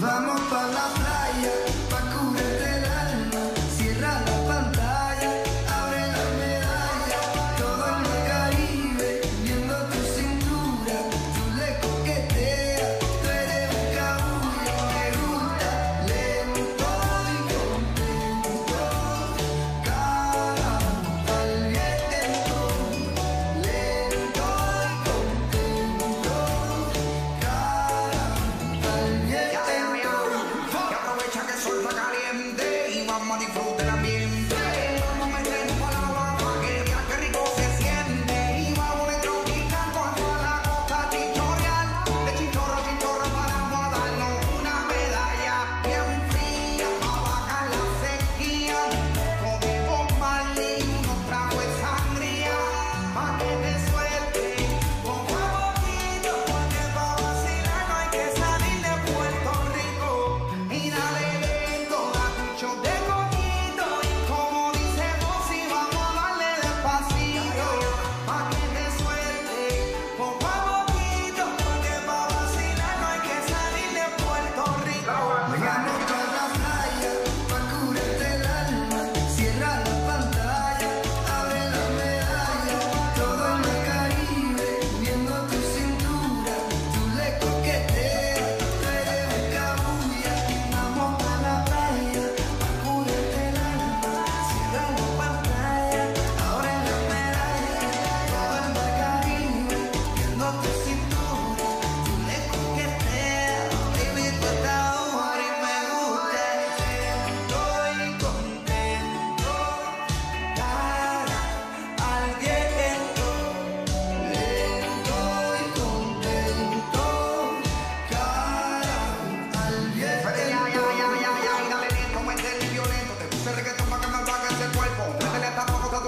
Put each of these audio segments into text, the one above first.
Vamos pa' la playa. through that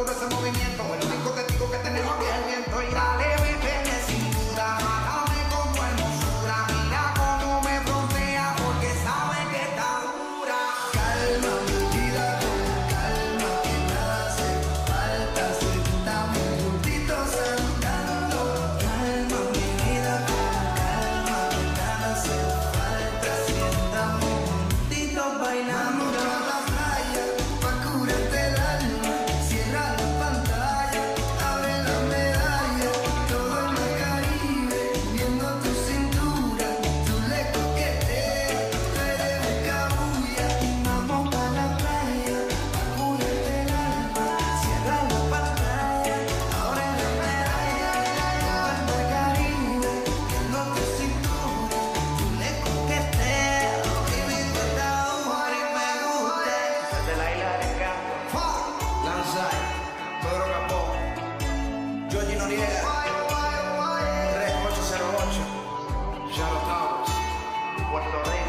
todo ese movimiento. Suicide, Pedro Capó, Georgie Noriega, 3808, Shadow Towers, Puerto Rico.